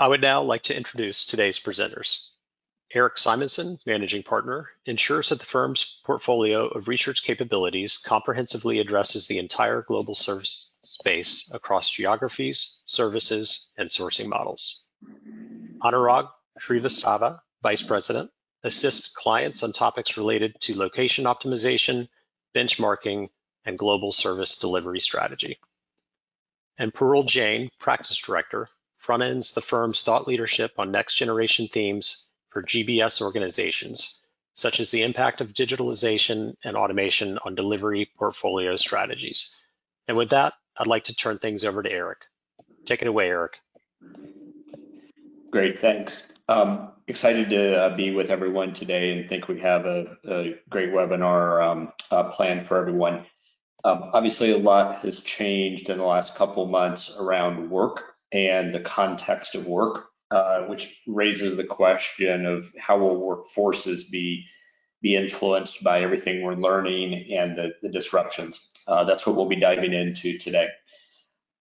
I would now like to introduce today's presenters. Eric Simonson, Managing Partner, ensures that the firm's portfolio of research capabilities comprehensively addresses the entire global service space across geographies, services, and sourcing models. Anurag Srivastava, Vice President, assists clients on topics related to location optimization, benchmarking, and global service delivery strategy. And Parul Jain, Practice Director, front ends the firm's thought leadership on next generation themes for GBS organizations, such as the impact of digitalization and automation on delivery portfolio strategies. And with that, I'd like to turn things over to Eric. Take it away, Eric. Great, thanks. Um, excited to uh, be with everyone today and think we have a, a great webinar um, uh, planned for everyone. Um, obviously, a lot has changed in the last couple months around work and the context of work, uh, which raises the question of how will workforces be be influenced by everything we're learning and the, the disruptions. Uh, that's what we'll be diving into today.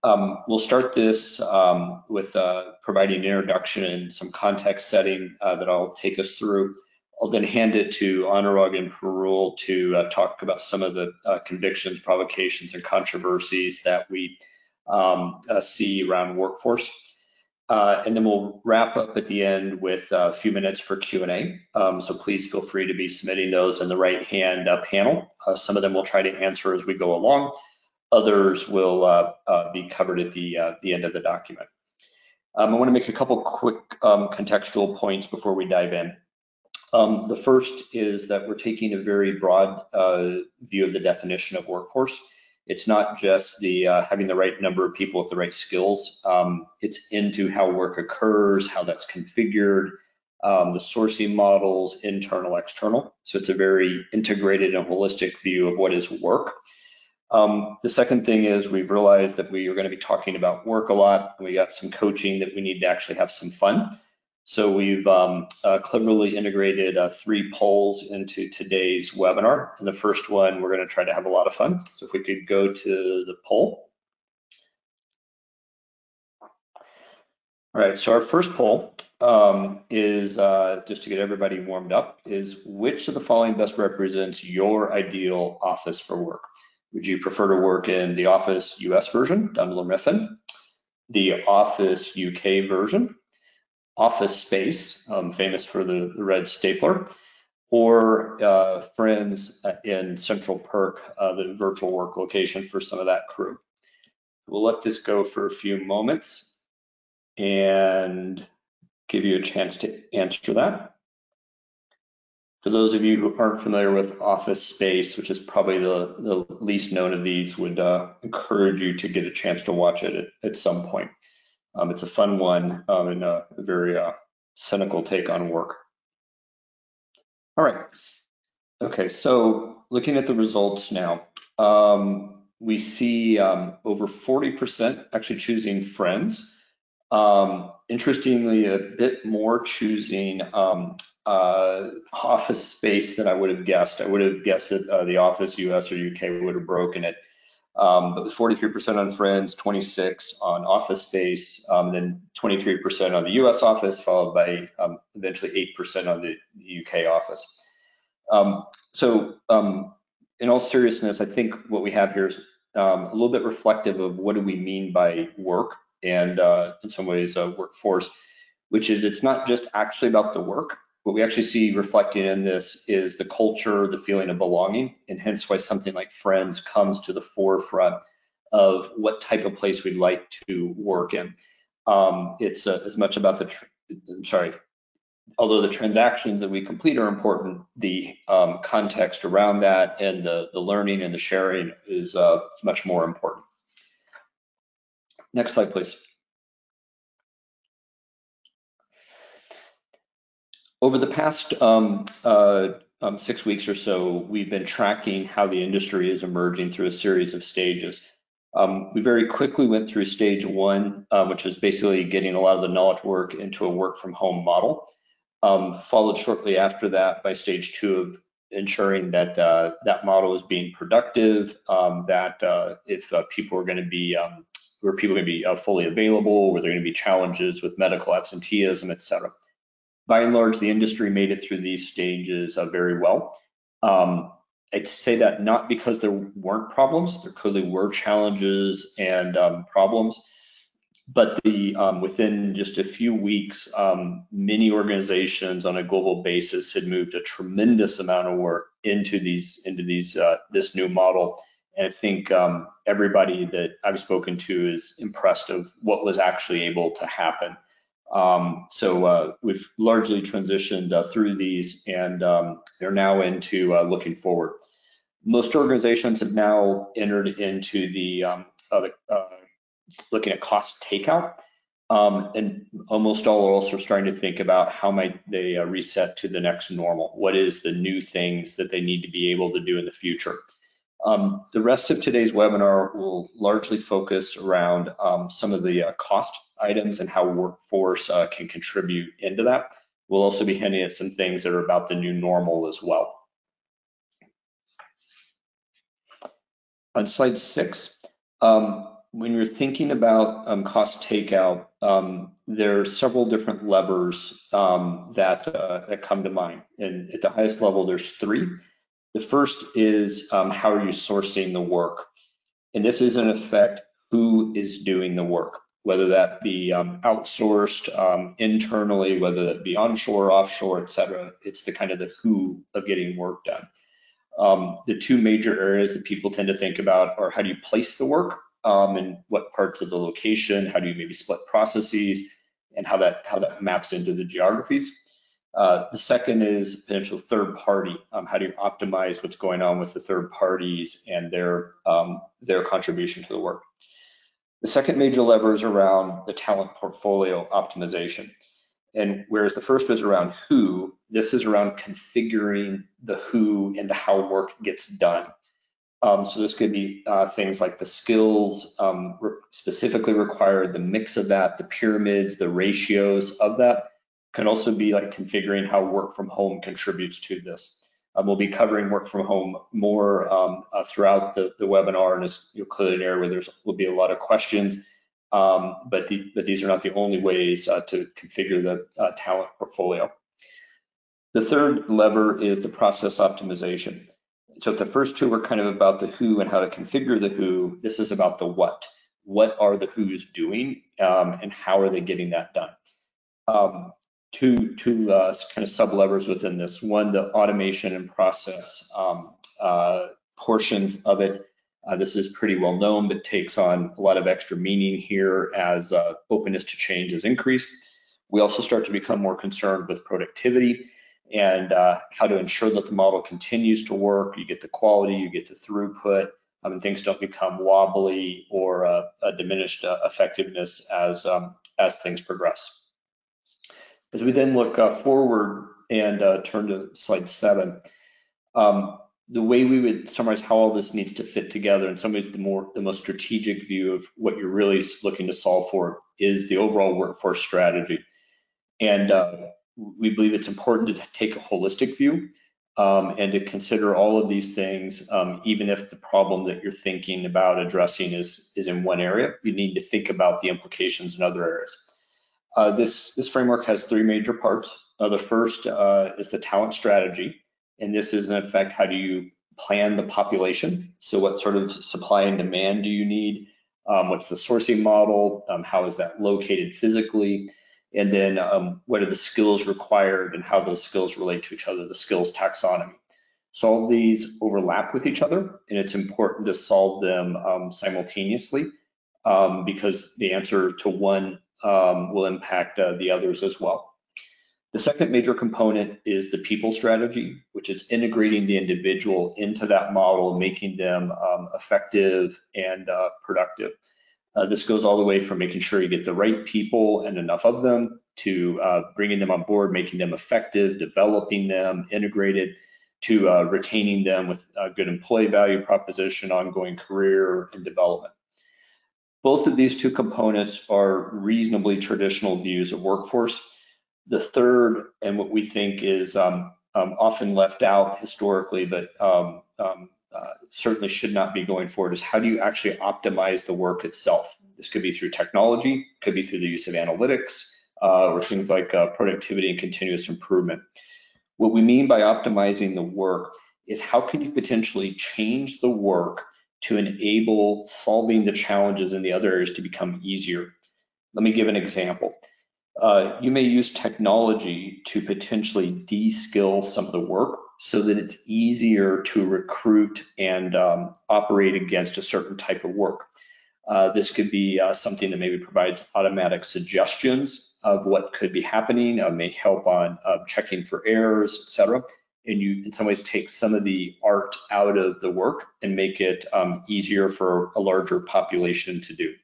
Um, we'll start this um, with uh, providing an introduction and some context setting uh, that I'll take us through. I'll then hand it to Anurag and Parul to uh, talk about some of the uh, convictions, provocations, and controversies that we um, uh, see around workforce. Uh, and then we'll wrap up at the end with a few minutes for Q&A. Um, so please feel free to be submitting those in the right hand uh, panel. Uh, some of them we'll try to answer as we go along. Others will uh, uh, be covered at the, the end of the document. Um, I want to make a couple quick um, contextual points before we dive in. Um, the first is that we're taking a very broad view of the definition of workforce. It's not just the uh, having the right number of people with the right skills. Um, it's into how work occurs, how that's configured, um, the sourcing models, internal, external. So it's a very integrated and holistic view of what is work. Um, the second thing is we've realized that we are going to be talking about work a lot. And we got some coaching that we need to actually have some fun. So we've um, uh, cleverly integrated uh, three polls into today's webinar. And the first one, we're going to try to have a lot of fun. So if we could go to the poll. All right, so our first poll um, is, uh, just to get everybody warmed up, is which of the following best represents your ideal office for work? Would you prefer to work in the Office US version, Dunder Mifflin, the Office UK version, Office Space, um, famous for the, the, red stapler, or uh, Friends in Central Perk, uh, the virtual work location for some of that crew. We'll let this go for a few moments and give you a chance to answer that. For those of you who aren't familiar with Office Space, which is probably the, the least known of these, would uh, encourage you to get a chance to watch it at, at some point. Um, it's a fun one um, and a very uh, cynical take on work. All right. Okay, so looking at the results now, um, we see um, over 40% actually choosing friends. Um, interestingly, a bit more choosing um, uh, office space than I would have guessed. I would have guessed that uh, the office US or UK would have broken it. Um, but 43% on Friends, 26 on Office Space, um, then 23% on the US office, followed by um, eventually 8% on the, the, UK office. Um, so um, in all seriousness, I think what we have here is um, a little bit reflective of what do we mean by work and uh, in some ways uh, workforce, which is it's not just actually about the work, what we actually see reflected in this is the culture, the feeling of belonging, and hence why something like Friends comes to the forefront of what type of place we'd like to work in. Um, it's uh, as much about the, sorry, although the transactions that we complete are important, the um, context around that and the, the learning and the sharing is uh, much more important. Next slide, please. Over the past um, uh, um, six weeks or so, we've been tracking how the industry is emerging through a series of stages. Um, we very quickly went through stage one, uh, which was basically getting a lot of the knowledge work into a work from home model. Um, followed shortly after that by stage two of ensuring that uh, that model is being productive, um, that uh, if uh, people are going to be um, were people going to be uh, fully available? Were there going to be challenges with medical absenteeism, et cetera? By and large, the industry made it through these stages uh, very well. Um, I'd say that not because there weren't problems, there clearly were challenges and um, problems, but the um, within just a few weeks, um, many organizations on a global basis had moved a tremendous amount of work into these into these uh, this new model. And I think um, everybody that I've spoken to is impressed of what was actually able to happen. Um, so uh, we've largely transitioned uh, through these and um, they're now into uh, looking forward. Most organizations have now entered into the, um, uh, uh, looking at cost takeout. Um, and almost all are also starting to think about how might they uh, reset to the next normal. What is the new things that they need to be able to do in the future? Um, the rest of today's webinar will largely focus around um, some of the uh, cost items and how workforce uh, can contribute into that. We'll also be hinting at some things that are about the new normal as well. On slide six, um, when you're thinking about um, cost takeout, um, there are several different levers um, that uh, that come to mind. And at the highest level, there's three. The first is um, how are you sourcing the work? And this is in effect who is doing the work, whether that be um, outsourced um, internally, whether that be onshore, offshore, et cetera. It's the kind of the who of getting work done. Um, the two major areas that people tend to think about are how do you place the work um, and what parts of the location, how do you maybe split processes, and how that how that maps into the geographies. Uh, the second is potential third party. Um, how do you optimize what's going on with the third parties and their um, their contribution to the work? The second major lever is around the talent portfolio optimization. And whereas the first was around who, this is around configuring the who and how work gets done. Um, so this could be uh, things like the skills um, re specifically required, the mix of that, the pyramids, the ratios of that, can also be like configuring how work from home contributes to this. Um, we'll be covering work from home more um, uh, throughout the, the webinar, and it's you know, clearly an area where there's will be a lot of questions. Um, but, the, but these are not the only ways uh, to configure the uh, talent portfolio. The third lever is the process optimization. So if the first two were kind of about the who and how to configure the who, this is about the what. What are the who's doing um, and how are they getting that done? Two two uh, kind of sub levers within this. One, the automation and process um, uh, portions of it. Uh, this is pretty well known, but takes on a lot of extra meaning here as uh, openness to change is increased. We also start to become more concerned with productivity and uh, how to ensure that the model continues to work. You get the quality, you get the throughput, um, and things don't become wobbly or uh, diminished effectiveness as um, as things progress. As we then look uh, forward and uh, turn to slide seven, um, the way we would summarize how all this needs to fit together in some ways the more the most strategic view of what you're really looking to solve for is the overall workforce strategy. And uh, we believe it's important to take a holistic view um, and to consider all of these things um, even if the problem that you're thinking about addressing is is in one area you need to think about the implications in other areas uh, this, this framework has three major parts. Uh, the first uh, is the talent strategy, and this is in effect how do you plan the population? So what sort of supply and demand do you need? Um, what's the sourcing model? Um, how is that located physically? And then um, what are the skills required and how those skills relate to each other, the skills taxonomy. So all of these overlap with each other, and it's important to solve them um, simultaneously um, because the answer to one um, will impact uh, the others as well. The second major component is the people strategy, which is integrating the individual into that model, making them um, effective and uh, productive. Uh, this goes all the way from making sure you get the right people and enough of them to uh, bringing them on board, making them effective, developing them, integrated, to uh, retaining them with a good employee value proposition, ongoing career and development. Both of these two components are reasonably traditional views of workforce. The third, and what we think is um, um, often left out historically, but um, um, uh, certainly should not be going forward, is how do you actually optimize the work itself? This could be through technology, could be through the use of analytics, uh, or things like uh, productivity and continuous improvement. What we mean by optimizing the work is how can you potentially change the work to enable solving the challenges in the other areas to become easier. Let me give an example. Uh, you may use technology to potentially de-skill some of the work so that it's easier to recruit and um, operate against a certain type of work. Uh, this could be uh, something that maybe provides automatic suggestions of what could be happening, uh, may help on uh, checking for errors, etc. And you, in some ways, take some of the art out of the work and make it um, easier for a larger population to do.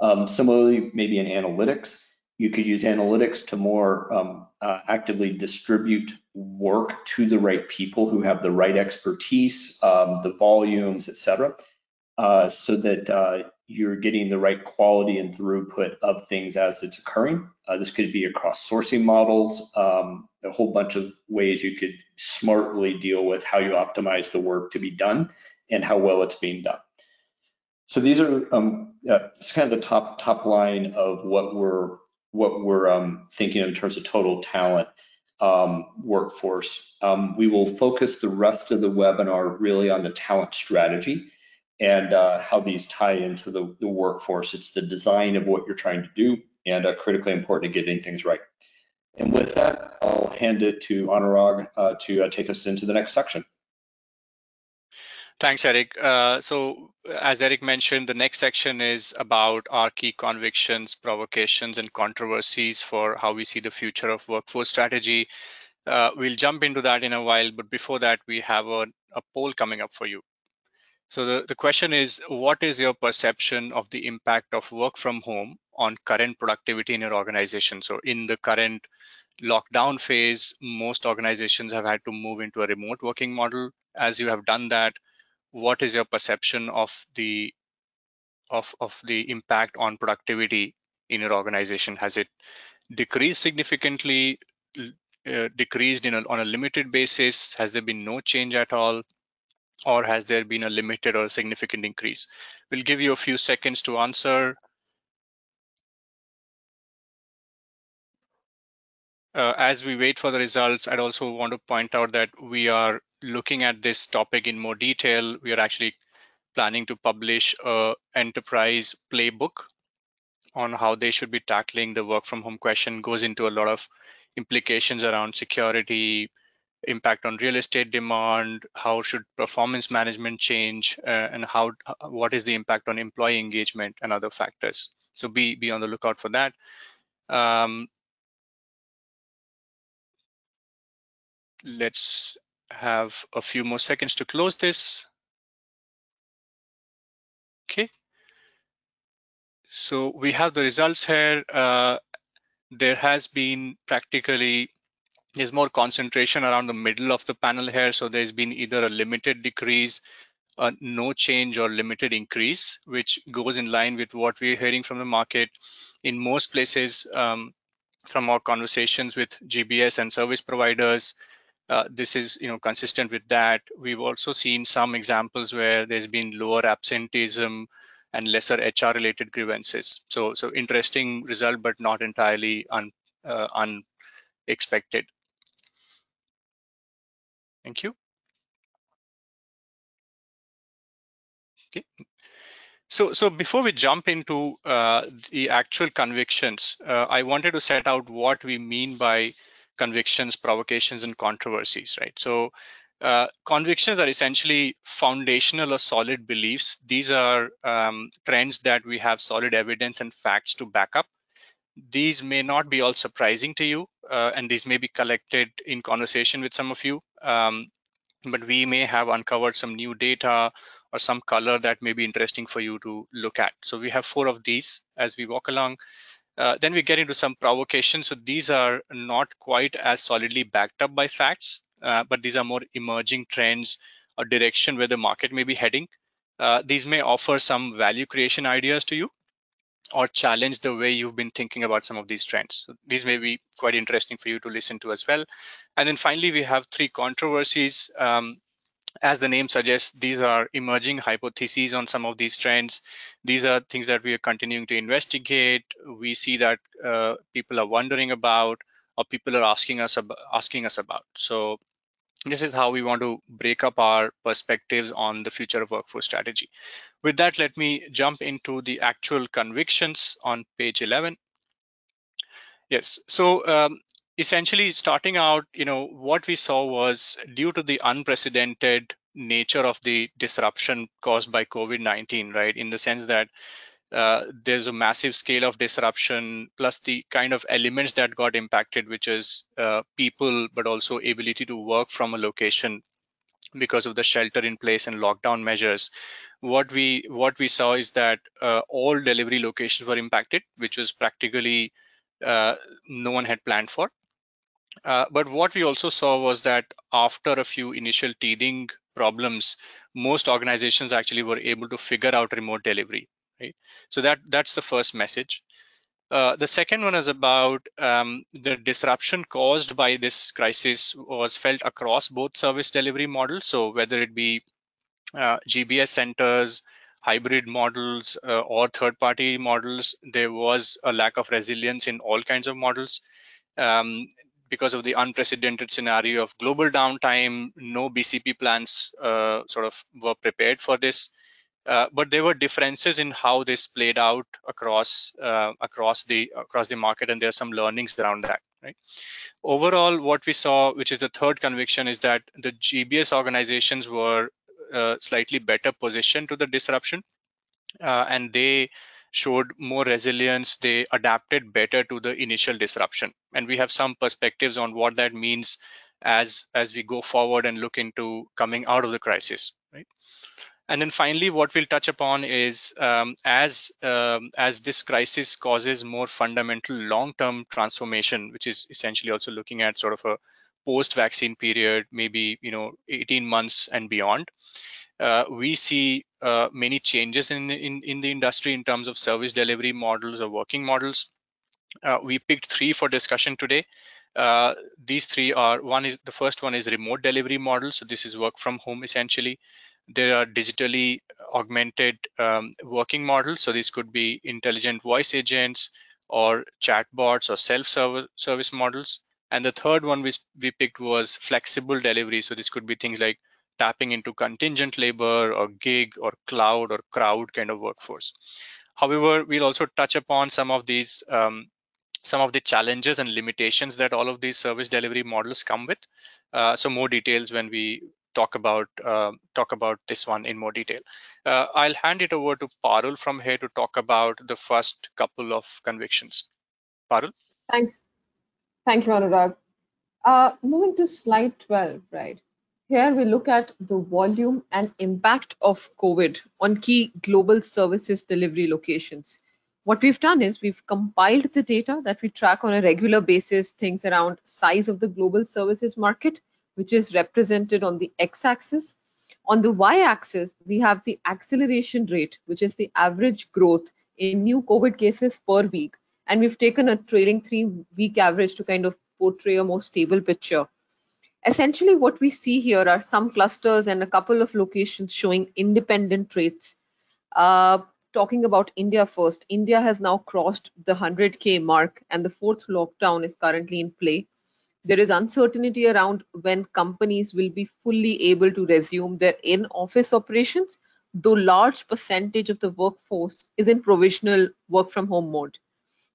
Um, similarly, maybe in analytics, you could use analytics to more um, uh, actively distribute work to the right people who have the right expertise, um, the volumes, et cetera, uh, so that uh, you're getting the right quality and throughput of things as it's occurring. Uh, this could be across sourcing models, um, a whole bunch of ways you could smartly deal with how you optimize the work to be done and how well it's being done. So these are um, uh, kind of the top top line of what we're what we're um, thinking in terms of total talent um, workforce. Um, we will focus the rest of the webinar really on the talent strategy and uh, how these tie into the, the, workforce. It's the design of what you're trying to do and uh, critically important to getting things right. And with that, I'll hand it to Anurag uh, to uh, take us into the next section. Thanks, Eric. Uh, so as Eric mentioned, the next section is about our key convictions, provocations, and controversies for how we see the future of workforce strategy. Uh, we'll jump into that in a while, but before that, we have a, a poll coming up for you. So the, the question is, what is your perception of the impact of work from home on current productivity in your organization? So in the current lockdown phase, most organizations have had to move into a remote working model. As you have done that, what is your perception of the of of the impact on productivity in your organization has it decreased significantly uh, decreased in a, on a limited basis has there been no change at all or has there been a limited or significant increase? We'll give you a few seconds to answer. Uh, as we wait for the results, I'd also want to point out that we are looking at this topic in more detail. We are actually planning to publish a enterprise playbook on how they should be tackling the work from home question. Goes into a lot of implications around security impact on real estate demand how should performance management change uh, and how what is the impact on employee engagement and other factors so be be on the lookout for that um, let's have a few more seconds to close this. Okay. So we have the results here. Uh, there has been practically, there's more concentration around the middle of the panel here. So there's been either a limited decrease, uh, no change or limited increase, which goes in line with what we're hearing from the market. In most places, um, from our conversations with GBS and service providers, uh, this is you know consistent with that. We've also seen some examples where there's been lower absenteeism and lesser HR related grievances. So so interesting result, but not entirely un, uh, unexpected. Thank you. Okay. So, so before we jump into uh, the actual convictions, uh, I wanted to set out what we mean by convictions, provocations, and controversies, right? So uh, convictions are essentially foundational or solid beliefs. These are um, trends that we have solid evidence and facts to back up. These may not be all surprising to you, uh, and these may be collected in conversation with some of you, um, but we may have uncovered some new data or some color that may be interesting for you to look at. So we have four of these as we walk along. Uh, then we get into some provocations. So these are not quite as solidly backed up by facts, uh, but these are more emerging trends or direction where the market may be heading. Uh, these may offer some value creation ideas to you or challenge the way you've been thinking about some of these trends. So these may be quite interesting for you to listen to as well. And then finally, we have three controversies. Um, as the name suggests, these are emerging hypotheses on some of these trends. These are things that we are continuing to investigate. We see that uh, people are wondering about, or people are asking us about, asking us about. So this is how we want to break up our perspectives on the future of workforce strategy. With that, let me jump into the actual convictions on page 11. Yes, so um, essentially starting out, you know, what we saw was due to the unprecedented nature of the disruption caused by COVID-19, right? In the sense that uh, there's a massive scale of disruption plus the kind of elements that got impacted which is uh, people but also ability to work from a location because of the shelter in place and lockdown measures. What we what we saw is that uh, all delivery locations were impacted which was practically uh, no one had planned for. Uh, but what we also saw was that after a few initial teething problems most organizations actually were able to figure out remote delivery right? So that that's the first message. Uh, the second one is about um, the disruption caused by this crisis was felt across both service delivery models. So whether it be uh, GBS centers, hybrid models, uh, or third-party models, there was a lack of resilience in all kinds of models. Um, because of the unprecedented scenario of global downtime, no BCP plans uh, sort of were prepared for this. Uh, but there were differences in how this played out across uh, across the across the market, and there are some learnings around that. Right. Overall, what we saw, which is the third conviction, is that the GBS organizations were uh, slightly better positioned to the disruption, uh, and they showed more resilience. They adapted better to the initial disruption, and we have some perspectives on what that means as as we go forward and look into coming out of the crisis. Right. And then finally, what we'll touch upon is um, as um, as this crisis causes more fundamental long-term transformation, which is essentially also looking at sort of a post-vaccine period, maybe you know 18 months and beyond. Uh, we see uh, many changes in, in in the industry in terms of service delivery models or working models. Uh, we picked three for discussion today. Uh, these three are one is the first one is remote delivery model. So this is work from home essentially there are digitally augmented um, working models. So these could be intelligent voice agents or chatbots or self-service models. And the third one we, we picked was flexible delivery. So this could be things like tapping into contingent labor or gig or cloud or crowd kind of workforce. However, we'll also touch upon some of these um, some of the challenges and limitations that all of these service delivery models come with. Uh, so more details when we talk about uh, talk about this one in more detail. Uh, I'll hand it over to Parul from here to talk about the first couple of convictions. Parul. Thanks. Thank you, Anurag. Uh, moving to slide 12, right? Here we look at the volume and impact of COVID on key global services delivery locations. What we've done is we've compiled the data that we track on a regular basis, things around size of the global services market, which is represented on the x-axis. On the y-axis, we have the acceleration rate, which is the average growth in new COVID cases per week. And we've taken a trailing three-week average to kind of portray a more stable picture. Essentially, what we see here are some clusters and a couple of locations showing independent rates. Uh, talking about India first, India has now crossed the 100K mark and the fourth lockdown is currently in play. There is uncertainty around when companies will be fully able to resume their in-office operations, though large percentage of the workforce is in provisional work from home mode.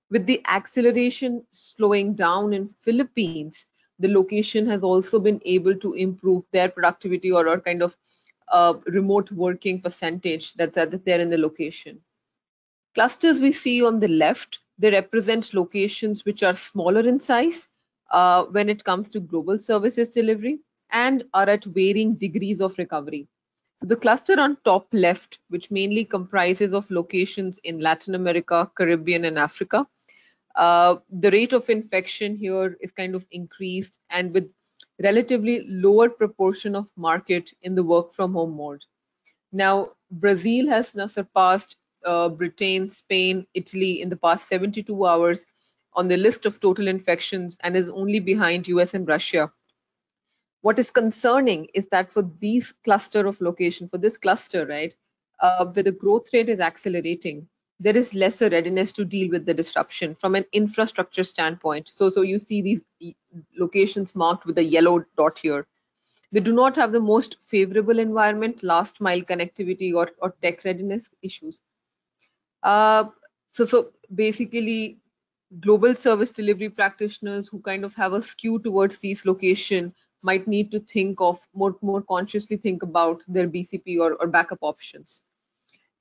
With the acceleration slowing down in Philippines, the location has also been able to improve their productivity or, or kind of uh, remote working percentage that, that they're in the location. Clusters we see on the left, they represent locations which are smaller in size uh, when it comes to global services delivery and are at varying degrees of recovery. So the cluster on top left, which mainly comprises of locations in Latin America, Caribbean, and Africa, uh, the rate of infection here is kind of increased and with relatively lower proportion of market in the work from home mode. Now, Brazil has now surpassed uh, Britain, Spain, Italy in the past 72 hours on the list of total infections and is only behind US and Russia. What is concerning is that for these cluster of location, for this cluster, right, uh, where the growth rate is accelerating, there is lesser readiness to deal with the disruption from an infrastructure standpoint. So, so you see these locations marked with a yellow dot here. They do not have the most favorable environment, last mile connectivity or, or tech readiness issues. Uh, so, so basically global service delivery practitioners who kind of have a skew towards these location might need to think of more, more consciously think about their BCP or, or backup options.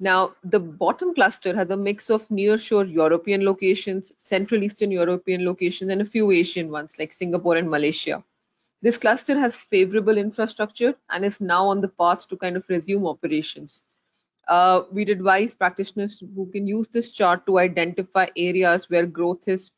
Now, the bottom cluster has a mix of nearshore European locations, Central Eastern European locations, and a few Asian ones like Singapore and Malaysia. This cluster has favorable infrastructure and is now on the path to kind of resume operations. Uh, we'd advise practitioners who can use this chart to identify areas where growth is,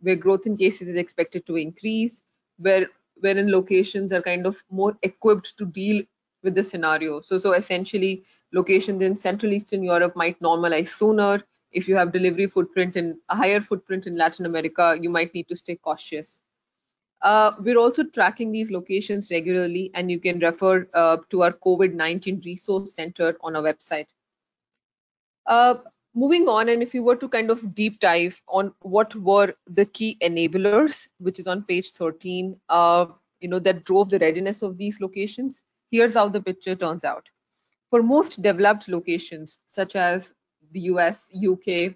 where growth in cases is expected to increase, where wherein locations are kind of more equipped to deal with the scenario. So, so essentially, locations in Central Eastern Europe might normalize sooner. If you have delivery footprint in a higher footprint in Latin America, you might need to stay cautious. Uh, we're also tracking these locations regularly, and you can refer uh, to our COVID-19 resource center on our website. Uh, moving on, and if you were to kind of deep dive on what were the key enablers, which is on page 13, uh, you know, that drove the readiness of these locations, here's how the picture turns out. For most developed locations, such as the US, UK,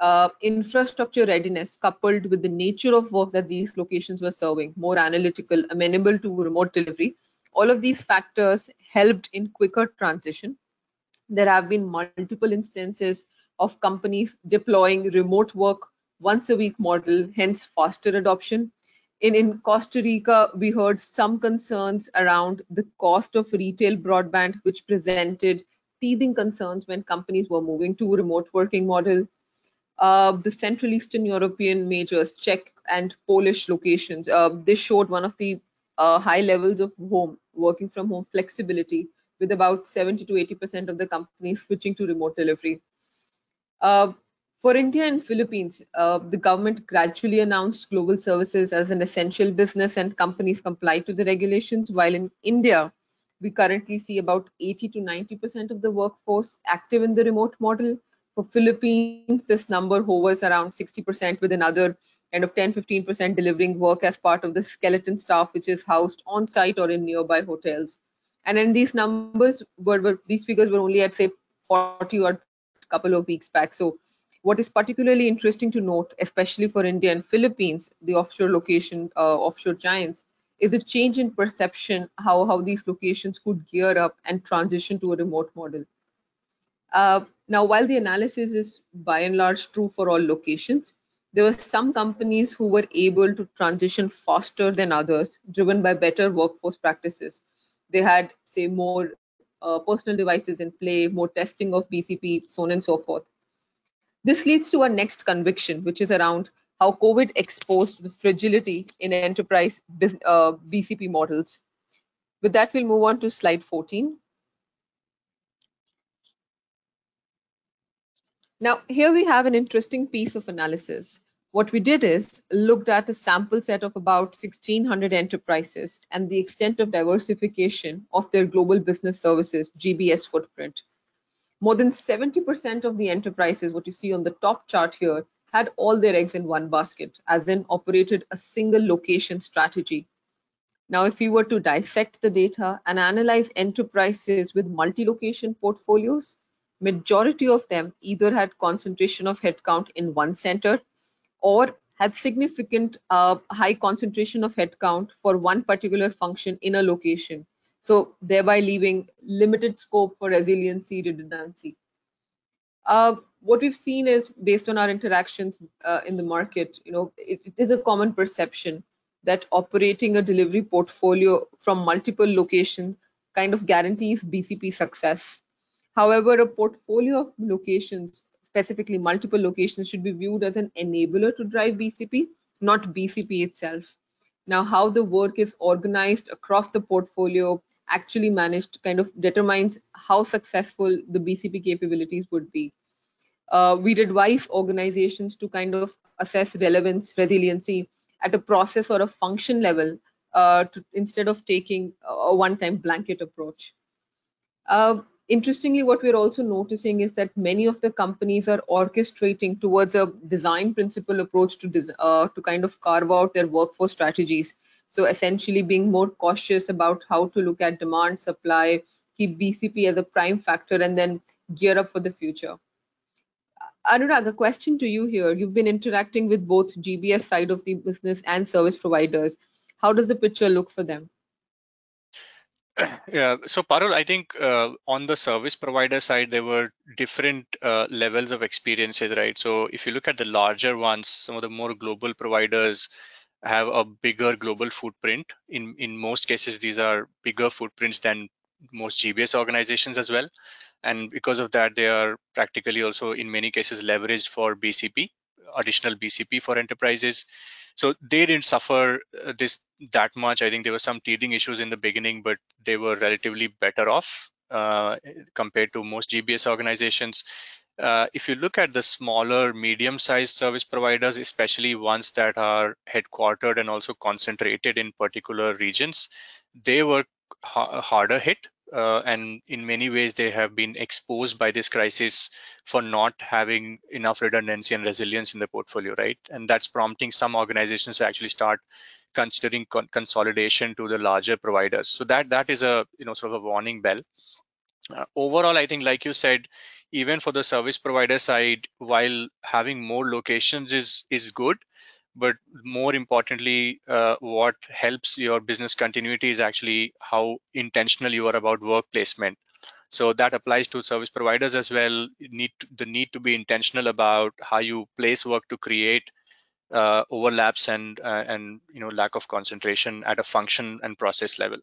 uh, infrastructure readiness coupled with the nature of work that these locations were serving, more analytical, amenable to remote delivery, all of these factors helped in quicker transition. There have been multiple instances of companies deploying remote work once a week model, hence faster adoption in, in Costa Rica, we heard some concerns around the cost of retail broadband, which presented teething concerns when companies were moving to remote working model. Uh, the Central Eastern European majors, Czech and Polish locations, uh, they showed one of the uh, high levels of home working from home flexibility, with about 70 to 80% of the companies switching to remote delivery. Uh, for India and Philippines, uh, the government gradually announced global services as an essential business and companies comply to the regulations, while in India, we currently see about 80 to 90% of the workforce active in the remote model. For Philippines, this number hovers around 60% with another kind of 10-15% delivering work as part of the skeleton staff, which is housed on site or in nearby hotels. And then these numbers were, were these figures were only at say 40 or couple of weeks back. So what is particularly interesting to note, especially for India and Philippines, the offshore location, uh, offshore giants, is a change in perception how, how these locations could gear up and transition to a remote model. Uh, now, while the analysis is by and large true for all locations, there were some companies who were able to transition faster than others, driven by better workforce practices. They had, say, more uh, personal devices in play, more testing of BCP, so on and so forth. This leads to our next conviction, which is around how COVID exposed the fragility in enterprise uh, BCP models. With that, we'll move on to slide 14. Now, here we have an interesting piece of analysis. What we did is looked at a sample set of about 1600 enterprises and the extent of diversification of their global business services GBS footprint. More than 70% of the enterprises, what you see on the top chart here, had all their eggs in one basket, as in operated a single location strategy. Now, if we were to dissect the data and analyze enterprises with multi-location portfolios, majority of them either had concentration of headcount in one center or had significant uh, high concentration of headcount for one particular function in a location so thereby leaving limited scope for resiliency redundancy. Uh, what we've seen is based on our interactions uh, in the market, you know, it, it is a common perception that operating a delivery portfolio from multiple locations kind of guarantees BCP success. However, a portfolio of locations, specifically multiple locations, should be viewed as an enabler to drive BCP, not BCP itself. Now, how the work is organized across the portfolio actually managed kind of determines how successful the BCP capabilities would be. Uh, we'd advise organizations to kind of assess relevance, resiliency at a process or a function level uh, to, instead of taking a one-time blanket approach. Uh, interestingly, what we're also noticing is that many of the companies are orchestrating towards a design principle approach to, uh, to kind of carve out their workforce strategies. So essentially being more cautious about how to look at demand, supply, keep BCP as a prime factor, and then gear up for the future. Anurag, a question to you here. You've been interacting with both GBS side of the business and service providers. How does the picture look for them? Yeah, so Parul, I think uh, on the service provider side, there were different uh, levels of experiences, right? So if you look at the larger ones, some of the more global providers have a bigger global footprint. In in most cases, these are bigger footprints than most GBS organizations as well. And because of that, they are practically also in many cases leveraged for BCP, additional BCP for enterprises. So they didn't suffer uh, this that much. I think there were some teething issues in the beginning, but they were relatively better off uh, compared to most GBS organizations. Uh, if you look at the smaller, medium-sized service providers, especially ones that are headquartered and also concentrated in particular regions, they were ha harder hit uh, and in many ways they have been exposed by this crisis for not having enough redundancy and resilience in the portfolio right? And that's prompting some organizations to actually start considering con consolidation to the larger providers. So that that is a you know sort of a warning bell. Uh, overall i think like you said even for the service provider side while having more locations is is good but more importantly, uh, what helps your business continuity is actually how intentional you are about work placement. So that applies to service providers as well. Need to, the need to be intentional about how you place work to create uh, overlaps and uh, and you know lack of concentration at a function and process level.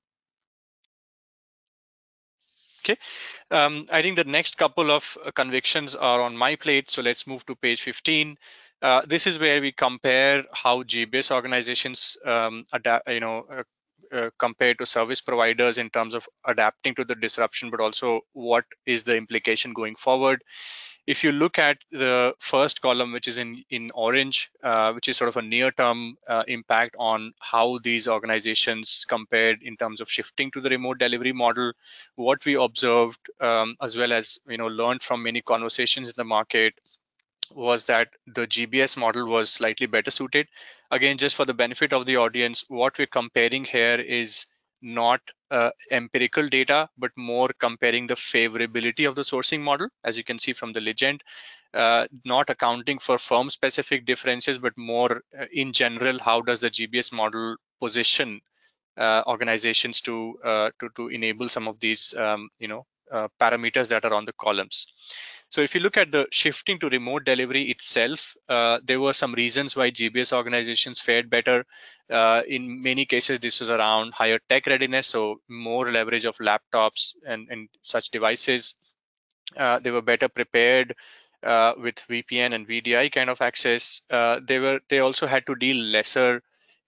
Okay, um, I think the next couple of uh, convictions are on my plate. So let's move to page 15. Uh, this is where we compare how GBS organizations, um, adapt, you know, uh, uh, compared to service providers in terms of adapting to the disruption, but also what is the implication going forward. If you look at the first column, which is in, in orange, uh, which is sort of a near-term uh, impact on how these organizations compared in terms of shifting to the remote delivery model, what we observed, um, as well as you know learned from many conversations in the market, was that the GBS model was slightly better suited. Again, just for the benefit of the audience, what we're comparing here is not uh, empirical data, but more comparing the favorability of the sourcing model, as you can see from the legend, uh, not accounting for firm specific differences, but more uh, in general, how does the GBS model position uh, organizations to, uh, to, to enable some of these, um, you know, uh, parameters that are on the columns. So if you look at the shifting to remote delivery itself, uh, there were some reasons why GBS organizations fared better. Uh, in many cases, this was around higher tech readiness, so more leverage of laptops and, and such devices. Uh, they were better prepared uh, with VPN and VDI kind of access. Uh, they were they also had to deal lesser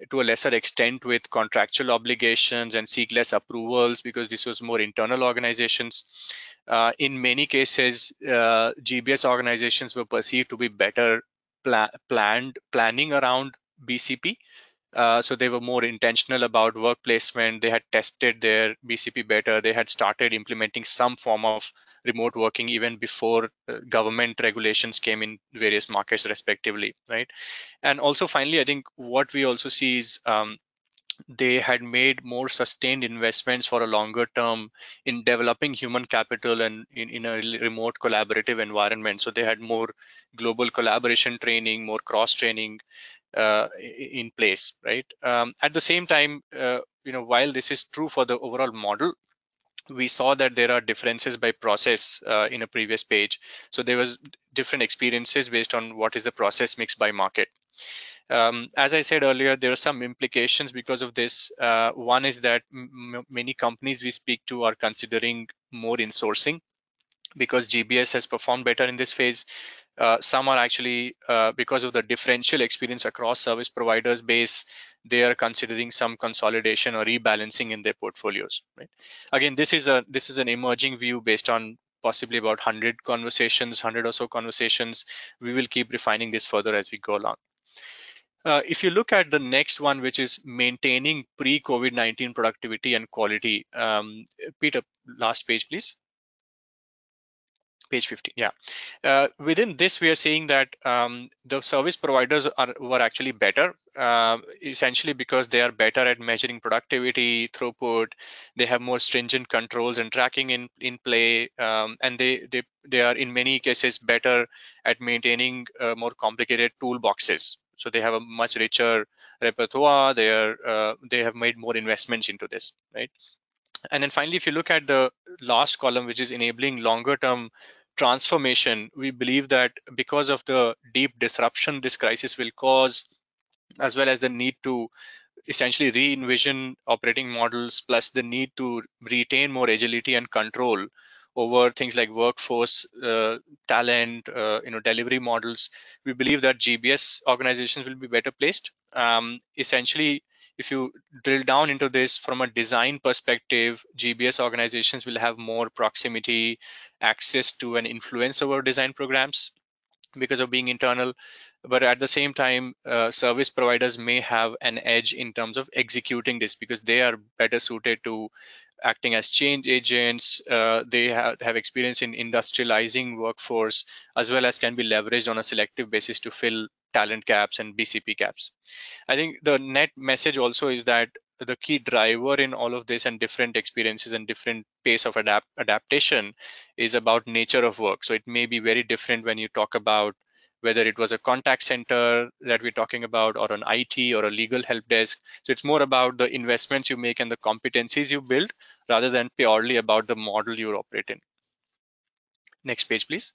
to a lesser extent with contractual obligations and seek less approvals because this was more internal organizations. Uh, in many cases, uh, GBS organizations were perceived to be better pla planned planning around BCP. Uh, so they were more intentional about work placement. They had tested their BCP better. They had started implementing some form of remote working even before uh, government regulations came in various markets respectively, right? And also finally, I think what we also see is um, they had made more sustained investments for a longer term in developing human capital and in, in a remote collaborative environment. So they had more global collaboration training, more cross training uh, in place, right? Um, at the same time, uh, you know, while this is true for the overall model, we saw that there are differences by process uh, in a previous page. So there was different experiences based on what is the process mix by market. Um, as I said earlier, there are some implications because of this. Uh, one is that many companies we speak to are considering more insourcing because GBS has performed better in this phase. Uh, some are actually, uh, because of the differential experience across service providers base, they are considering some consolidation or rebalancing in their portfolios. Right. Again, this is a this is an emerging view based on possibly about 100 conversations, 100 or so conversations. We will keep refining this further as we go along. Uh, if you look at the next one, which is maintaining pre-COVID-19 productivity and quality, um, Peter, last page, please page 15 yeah. Uh, within this we are seeing that um, the service providers are were actually better uh, essentially because they are better at measuring productivity throughput. They have more stringent controls and tracking in in play um, and they they they are in many cases better at maintaining uh, more complicated toolboxes. So they have a much richer repertoire. They are uh, they have made more investments into this right and then finally, if you look at the last column, which is enabling longer term transformation, we believe that because of the deep disruption this crisis will cause, as well as the need to essentially re-envision operating models, plus the need to retain more agility and control over things like workforce, uh, talent, uh, you know, delivery models, we believe that GBS organizations will be better placed. Um, essentially, if you drill down into this from a design perspective, GBS organizations will have more proximity, access to and influence over design programs because of being internal. But at the same time, uh, service providers may have an edge in terms of executing this because they are better suited to acting as change agents. Uh, they have, have experience in industrializing workforce as well as can be leveraged on a selective basis to fill talent gaps and BCP gaps. I think the net message also is that the key driver in all of this and different experiences and different pace of adapt adaptation is about nature of work. So it may be very different when you talk about whether it was a contact center that we're talking about or an IT or a legal help desk. So it's more about the investments you make and the competencies you build rather than purely about the model you operate in. Next page, please.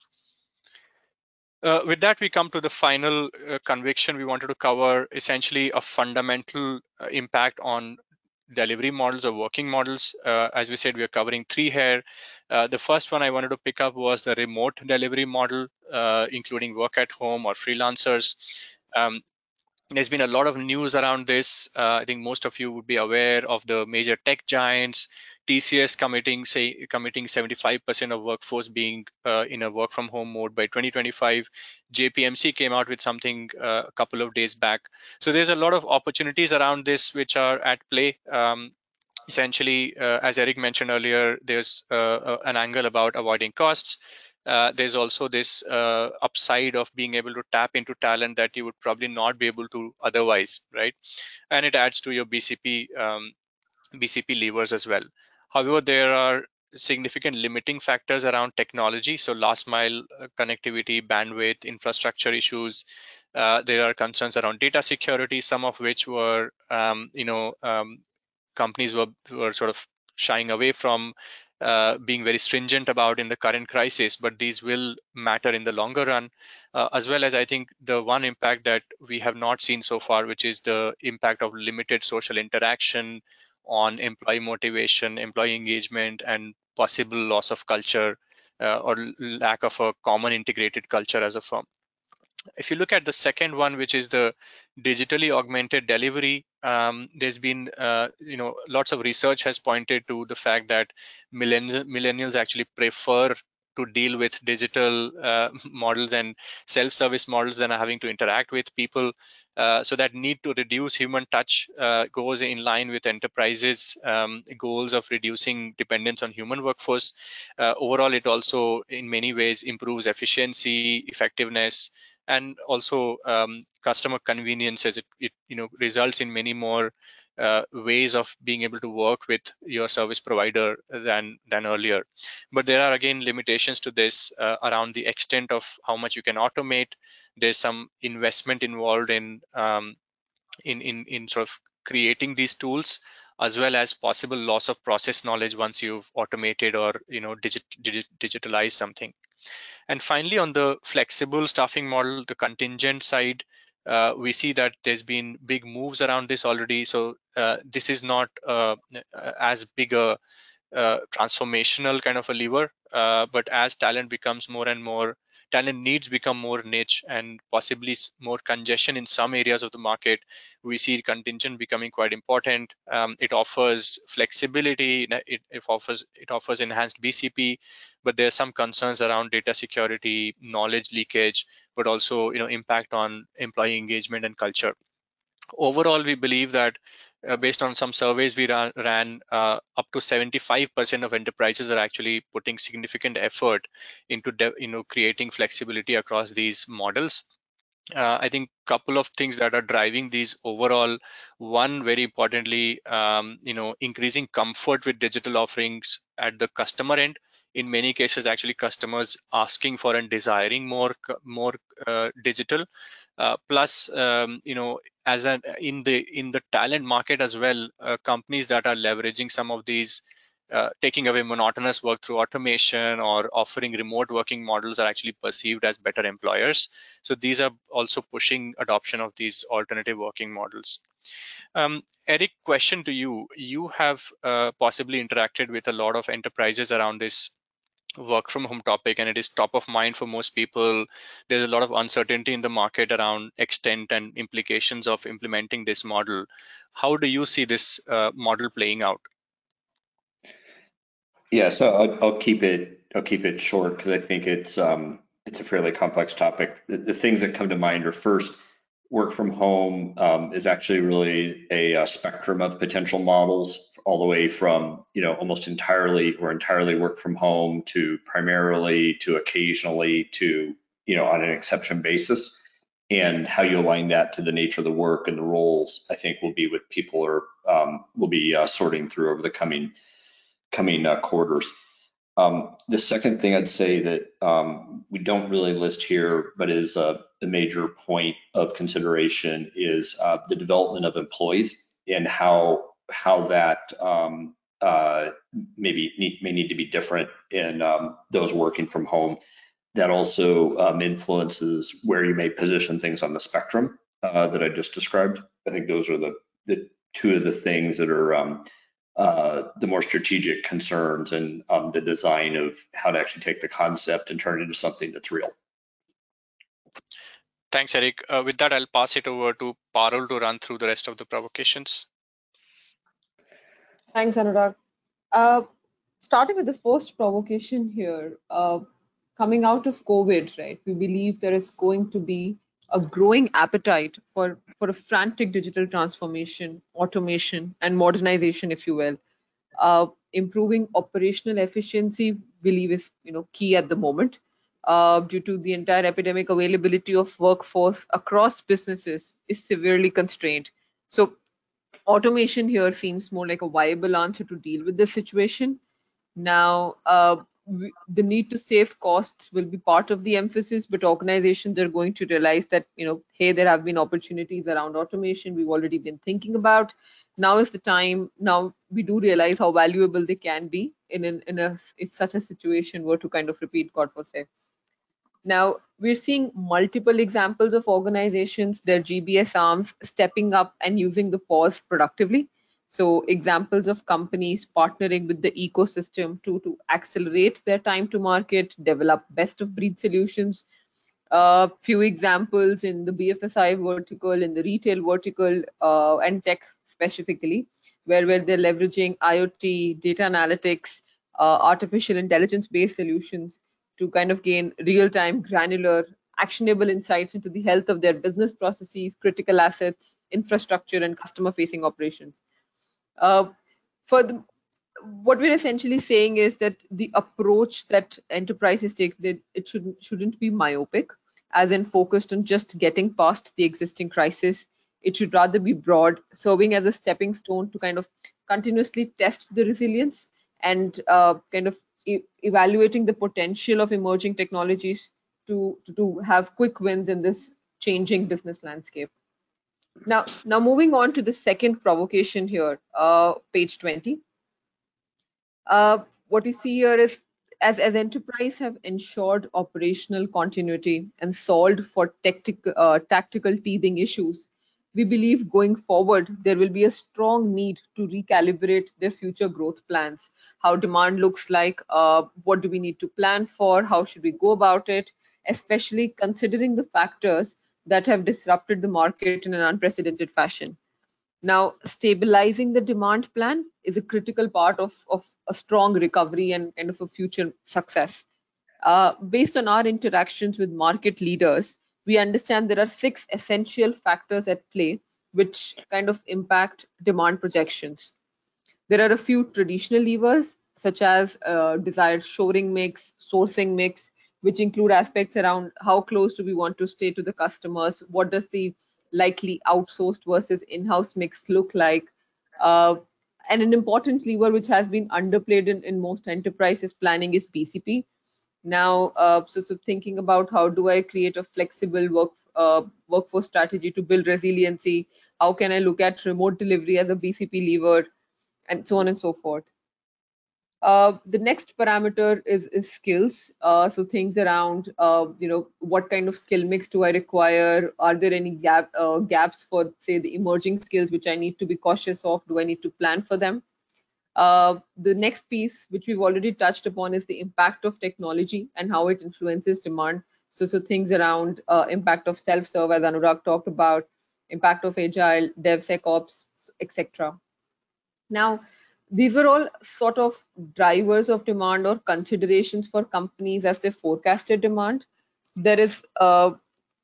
Uh, with that, we come to the final uh, conviction we wanted to cover essentially a fundamental uh, impact on delivery models or working models. Uh, as we said, we are covering three here. Uh, the first one I wanted to pick up was the remote delivery model, uh, including work at home or freelancers. Um, there's been a lot of news around this. I think most of you would be aware of the major tech giants TCS committing say committing 75% of workforce being uh, in a work from home mode by 2025. JPMC came out with something uh, a couple of days back. So there's a lot of opportunities around this which are at play. Um, essentially, uh, as Eric mentioned earlier, there's uh, an angle about avoiding costs. Uh, there's also this uh, upside of being able to tap into talent that you would probably not be able to otherwise, right? And it adds to your BCP um, BCP levers as well. However, there are significant limiting factors around technology. So last mile uh, connectivity, bandwidth, infrastructure issues. Uh, there are concerns around data security, some of which were, um, you know, um, companies were, were sort of shying away from uh, being very stringent about in the current crisis, but these will matter in the longer run, uh, as well as I think the one impact that we have not seen so far, which is the impact of limited social interaction, on employee motivation, employee engagement, and possible loss of culture uh, or lack of a common integrated culture as a firm. If you look at the second one, which is the digitally augmented delivery, um, there's been, uh, you know, lots of research has pointed to the fact that millennials actually prefer to deal with digital uh, models and self-service models than having to interact with people. Uh, so that need to reduce human touch uh, goes in line with enterprises um, goals of reducing dependence on human workforce. Uh, overall, it also in many ways improves efficiency, effectiveness, and also um, customer convenience as it, it you know results in many more uh, ways of being able to work with your service provider than than earlier. But there are again limitations to this uh, around the extent of how much you can automate. There's some investment involved in um, in, in in sort of creating these tools as well as possible loss of process knowledge once you've automated or you know digit, digit, digitalized something. And finally on the flexible staffing model the contingent side uh, we see that there's been big moves around this already. So uh, this is not uh, as big a uh, transformational kind of a lever, uh, but as talent becomes more and more talent needs become more niche and possibly more congestion in some areas of the market, we see contingent becoming quite important. Um, it offers flexibility, it, it, offers it offers enhanced BCP, but there are some concerns around data security, knowledge leakage, but also you know impact on employee engagement and culture. overall, we believe that uh, based on some surveys we ran, ran uh, up to 75% of enterprises are actually putting significant effort into you know creating flexibility across these models uh, I think a couple of things that are driving these overall. One, very importantly, um, you know, increasing comfort with digital offerings at the customer end. In many cases, actually, customers asking for and desiring more more uh, digital. Uh, plus, um, you know, as an in the in the talent market as well, uh, companies that are leveraging some of these uh, taking away monotonous work through automation or offering remote working models are actually perceived as better employers. So these are also pushing adoption of these alternative working models. Um, Eric, question to you. You have uh, possibly interacted with a lot of enterprises around this work from home topic and it is top of mind for most people. There's a lot of uncertainty in the market around extent and implications of implementing this model. How do you see this uh, model playing out? Yeah, so I'll, I'll keep it I'll keep it short because I think it's um, it's a fairly complex topic. The, the, things that come to mind are first, work from home um, is actually really a, a, spectrum of potential models, all the way from you know almost entirely or entirely work from home to primarily to occasionally to you know on an exception basis. And how you align that to the nature of the work and the roles, I think, will be what people are um, will be uh, sorting through over the coming coming uh, quarters. Um, the second thing I'd say that um, we don't really list here, but is a, a major point of consideration, is uh, the development of employees and how how that um, uh, maybe need, may need to be different in um, those working from home. That also um, influences where you may position things on the spectrum uh, that I just described. I think those are the the two of the things that are um, uh, the more strategic concerns and um, the design of how to actually take the concept and turn it into something that's real. Thanks, Eric. Uh, with that, I'll pass it over to Parul to run through the rest of the provocations. Thanks, Anurag. Uh, starting with the first provocation here, uh, coming out of COVID, right, we believe there is going to be a growing appetite for, for a frantic digital transformation, automation, and modernization, if you will. Uh, improving operational efficiency, believe is you know key at the moment. Uh, due to the entire epidemic, availability of workforce across businesses is severely constrained. So, automation here seems more like a viable answer to deal with this situation. Now, uh, the need to save costs will be part of the emphasis but organizations are going to realize that you know hey there have been opportunities around automation we've already been thinking about. Now is the time now we do realize how valuable they can be in an, in a if such a situation were to kind of repeat god forbid. Now we're seeing multiple examples of organizations their gbs arms stepping up and using the pause productively so examples of companies partnering with the ecosystem to, to accelerate their time to market, develop best of breed solutions. A uh, few examples in the BFSI vertical, in the retail vertical, uh, and tech specifically, where, where they're leveraging IoT, data analytics, uh, artificial intelligence based solutions to kind of gain real time, granular, actionable insights into the health of their business processes, critical assets, infrastructure, and customer facing operations. Uh, for the, what we're essentially saying is that the approach that enterprises take, it shouldn't shouldn't be myopic, as in focused on just getting past the existing crisis. It should rather be broad, serving as a stepping stone to kind of continuously test the resilience and uh, kind of e evaluating the potential of emerging technologies to, to, to have quick wins in this changing business landscape. Now, now moving on to the second provocation here, uh, page 20. Uh, what we see here is as, as enterprise have ensured operational continuity and solved for tactical, uh, tactical teething issues, we believe going forward, there will be a strong need to recalibrate their future growth plans. How demand looks like, uh, what do we need to plan for, how should we go about it, especially considering the factors that have disrupted the market in an unprecedented fashion. Now, stabilizing the demand plan is a critical part of, of a strong recovery and kind of a future success. Uh, based on our interactions with market leaders, we understand there are six essential factors at play which kind of impact demand projections. There are a few traditional levers such as uh, desired shoring mix, sourcing mix, which include aspects around how close do we want to stay to the customers, what does the likely outsourced versus in-house mix look like, uh, and an important lever which has been underplayed in, in most enterprises planning is BCP. Now, uh, so, so thinking about how do I create a flexible work uh, workforce strategy to build resiliency? How can I look at remote delivery as a BCP lever, and so on and so forth. Uh, the next parameter is, is skills. Uh, so things around, uh, you know, what kind of skill mix do I require? Are there any gap, uh, gaps for, say, the emerging skills which I need to be cautious of? Do I need to plan for them? Uh, the next piece, which we've already touched upon, is the impact of technology and how it influences demand. So, so things around uh, impact of self-serve, as Anurag talked about, impact of agile, DevSecOps, etc. Now, these were all sort of drivers of demand or considerations for companies as they forecasted demand. There is, uh,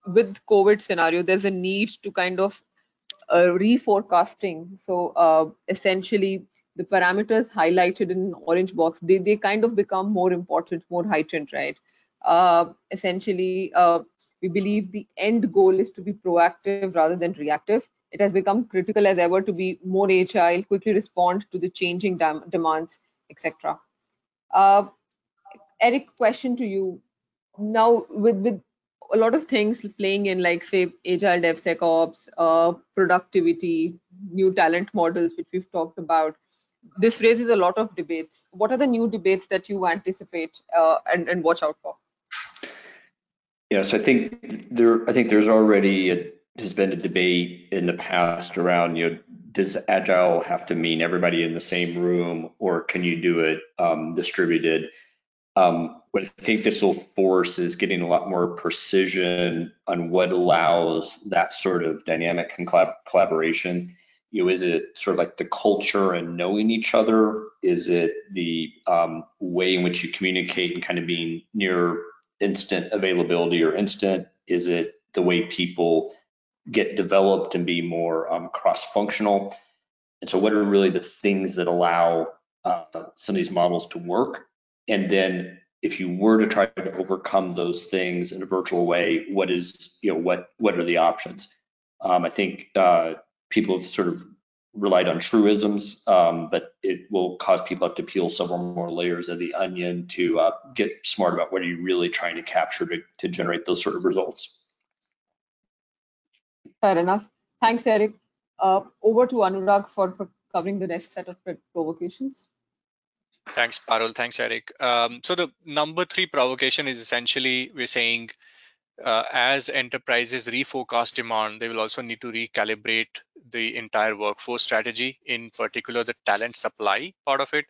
with COVID scenario, there's a need to kind of uh, reforecasting. So uh, essentially, the parameters highlighted in orange box, they, they kind of become more important, more heightened, right? Uh, essentially, uh, we believe the end goal is to be proactive rather than reactive it has become critical as ever to be more agile, quickly respond to the changing demands, etc. Uh, Eric, question to you. Now, with, with a lot of things playing in, like say, agile DevSecOps, uh, productivity, new talent models, which we've talked about, this raises a lot of debates. What are the new debates that you anticipate uh, and, and watch out for? Yes, I think there. I think there's already a has been a debate in the past around, you know, does agile have to mean everybody in the same room or can you do it um, distributed? Um, what I think this will force is getting a lot more precision on what allows that sort of dynamic and collab collaboration. You know, is it sort of like the culture and knowing each other? Is it the um, way in which you communicate and kind of being near instant availability or instant? Is it the way people get developed and be more um, cross-functional. And so, what are really the things that allow uh, some of these models to work? And then, if you were to try to overcome those things in a virtual way, what is you know what what are the options? Um, I think uh, people have sort of relied on truisms, um, but it will cause people to peel several more layers of the onion to uh, get smart about what are you really trying to capture to, to generate those sort of results. Fair enough. Thanks, Eric. Uh, over to Anurag for, for covering the next set of provocations. Thanks, Parul. Thanks, Eric. Um, so the number three provocation is essentially we're saying uh, as enterprises refocus demand, they will also need to recalibrate the entire workforce strategy, in particular the talent supply part of it.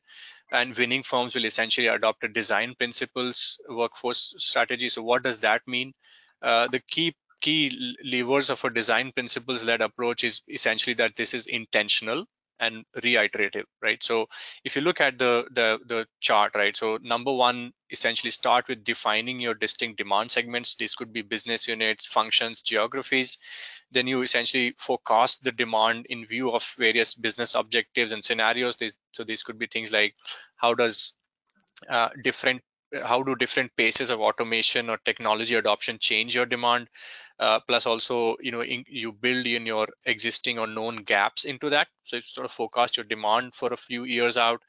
And winning firms will essentially adopt a design principles workforce strategy. So what does that mean? Uh, the key key levers of a design principles led approach is essentially that this is intentional and reiterative right? So if you look at the the the chart right so number one essentially start with defining your distinct demand segments. These could be business units functions geographies. Then you essentially forecast the demand in view of various business objectives and scenarios. So these could be things like how does uh, different how do different paces of automation or technology adoption change your demand? Uh, plus also you know in, you build in your existing or known gaps into that. So you sort of forecast your demand for a few years out.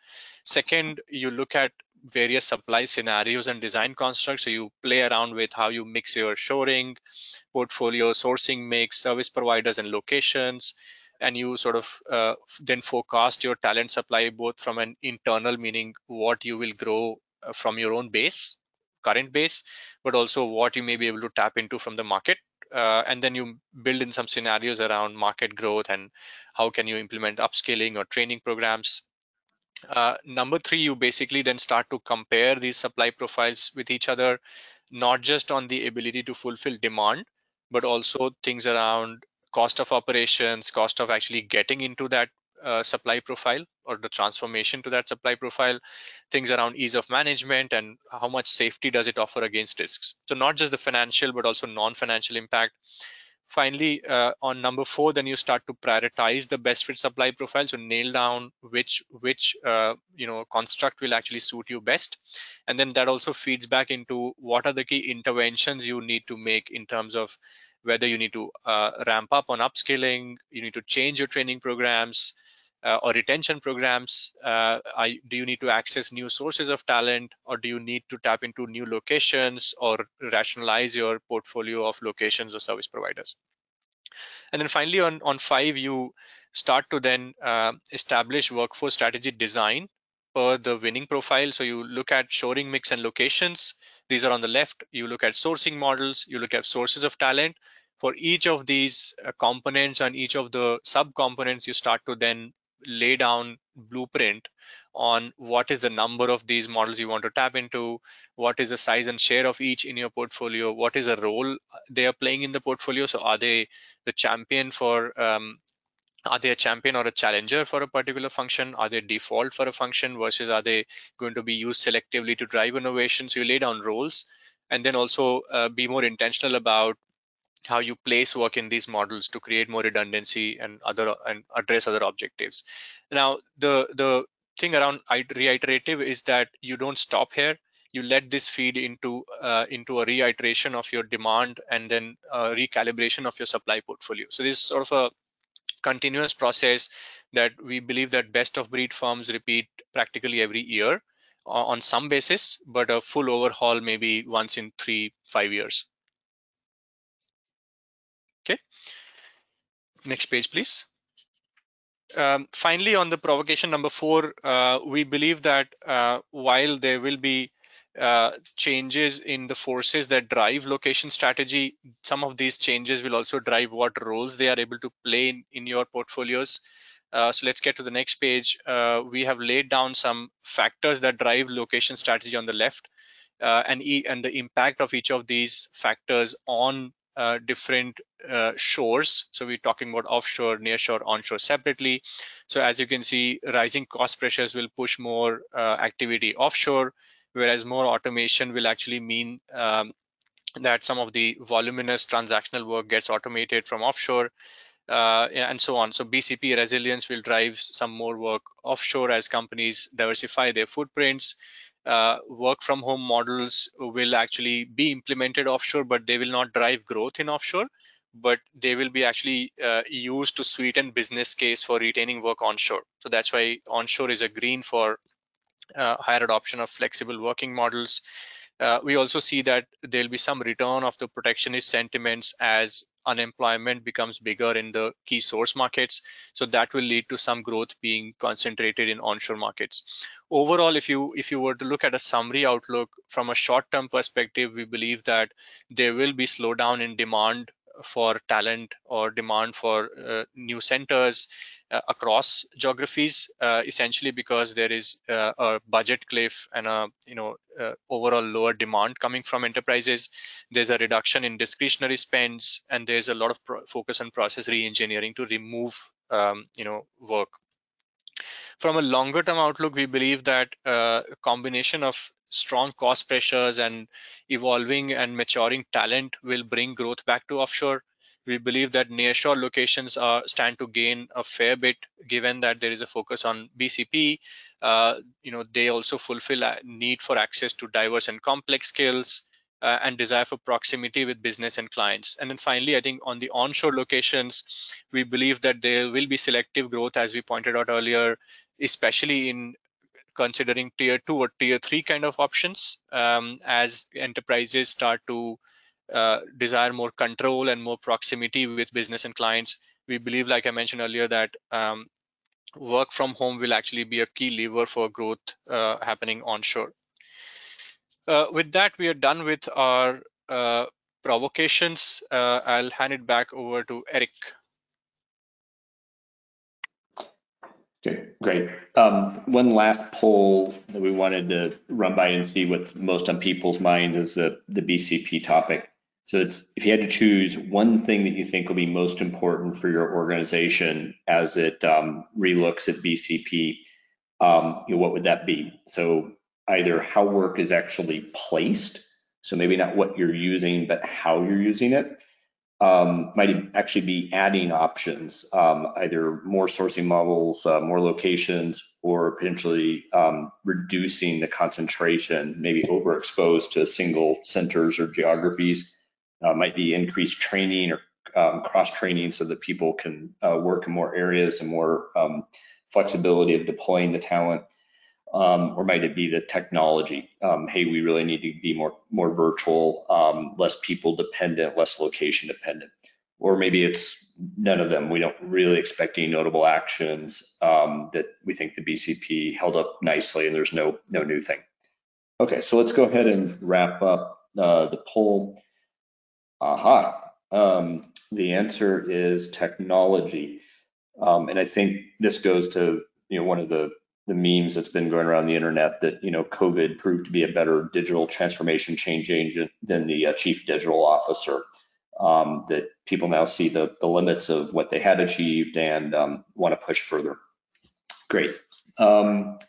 Second you look at various supply scenarios and design constructs. So you play around with how you mix your shoring portfolio sourcing mix service providers and locations. And you sort of uh, then forecast your talent supply both from an internal meaning what you will grow from your own base current base but also what you may be able to tap into from the market uh, and then you build in some scenarios around market growth and how can you implement upskilling or training programs. Uh, number three you basically then start to compare these supply profiles with each other not just on the ability to fulfill demand but also things around cost of operations cost of actually getting into that uh, supply profile or the transformation to that supply profile things around ease of management and how much safety does it offer against risks. So not just the financial but also non-financial impact. Finally, uh, on number four, then you start to prioritize the best fit supply profile. So nail down which which uh, you know construct will actually suit you best, and then that also feeds back into what are the key interventions you need to make in terms of whether you need to uh, ramp up on upskilling, you need to change your training programs, uh, or retention programs? Uh, do you need to access new sources of talent or do you need to tap into new locations or rationalize your portfolio of locations or service providers? And then finally on, on five, you start to then uh, establish workforce strategy design per the winning profile. So you look at shoring mix and locations. These are on the left. You look at sourcing models, you look at sources of talent. For each of these uh, components and each of the sub components, you start to then lay down blueprint on what is the number of these models you want to tap into what is the size and share of each in your portfolio what is the role they are playing in the portfolio. So are they the champion for um, are they a champion or a challenger for a particular function? Are they default for a function versus are they going to be used selectively to drive innovation? So you lay down roles and then also uh, be more intentional about how you place work in these models to create more redundancy and other and address other objectives. Now, the the thing around reiterative is that you don't stop here. You let this feed into uh, into a reiteration of your demand and then recalibration of your supply portfolio. So this is sort of a continuous process that we believe that best of breed firms repeat practically every year on some basis, but a full overhaul maybe once in three, five years. Next page, please. Um, finally, on the provocation number four, uh, we believe that uh, while there will be uh, changes in the forces that drive location strategy, some of these changes will also drive what roles they are able to play in, in your portfolios. Uh, so let's get to the next page. Uh, we have laid down some factors that drive location strategy on the left uh, and, e and the impact of each of these factors on uh, different uh, shores. So we're talking about offshore, nearshore, onshore separately. So as you can see, rising cost pressures will push more uh, activity offshore, whereas more automation will actually mean um, that some of the voluminous transactional work gets automated from offshore. Uh, and so on. So BCP resilience will drive some more work offshore as companies diversify their footprints uh, work from home models will actually be implemented offshore, but they will not drive growth in offshore, but they will be actually uh, used to sweeten business case for retaining work onshore. So that's why onshore is a green for uh, higher adoption of flexible working models. Uh, we also see that there'll be some return of the protectionist sentiments as unemployment becomes bigger in the key source markets. So that will lead to some growth being concentrated in onshore markets. Overall, if you if you were to look at a summary outlook from a short-term perspective, we believe that there will be slowdown in demand for talent or demand for uh, new centers uh, across geographies uh, essentially because there is uh, a budget cliff and a you know uh, overall lower demand coming from enterprises. There's a reduction in discretionary spends and there's a lot of focus on process re-engineering to remove um, you know work from a longer term outlook we believe that uh, a combination of strong cost pressures and evolving and maturing talent will bring growth back to offshore. We believe that nearshore locations are stand to gain a fair bit, given that there is a focus on BCP. Uh, you know, they also fulfill a need for access to diverse and complex skills. Uh, and desire for proximity with business and clients. And then finally, I think on the onshore locations, we believe that there will be selective growth, as we pointed out earlier, especially in considering tier two or tier three kind of options um, as enterprises start to uh, desire more control and more proximity with business and clients. We believe, like I mentioned earlier, that um, work from home will actually be a key lever for growth uh, happening onshore. Uh, with that, we are done with our uh, provocations. Uh, I'll hand it back over to Eric. Okay, great. Um, one last poll that we wanted to run by and see what's most on people's mind is the, the BCP topic. So it's if you had to choose one thing that you think will be most important for your organization as it um, relooks at BCP, um, you know, what would that be? So either how work is actually placed, so maybe not what you're using, but how you're using it, um, might actually be adding options, um, either more sourcing models, uh, more locations, or potentially um, reducing the concentration, maybe overexposed to single centers or geographies. Uh, might be increased training or um, cross training so that people can uh, work in more areas and more um, flexibility of deploying the talent. Um, or might it be the technology? Um, hey, we really need to be more more virtual, um, less people dependent, less location dependent. Or maybe it's none of them. We don't really expect any notable actions um, that we think the BCP held up nicely, and there's no no new thing. Okay, so let's go ahead and wrap up uh, the poll. Aha. Um, the answer is technology. Um, and I think this goes to you know one of the the memes that's been going around the internet that you know COVID proved to be a better digital transformation change agent than the uh, chief digital officer. Um, that people now see the the limits of what they had achieved and um, want to push further. Great. Um,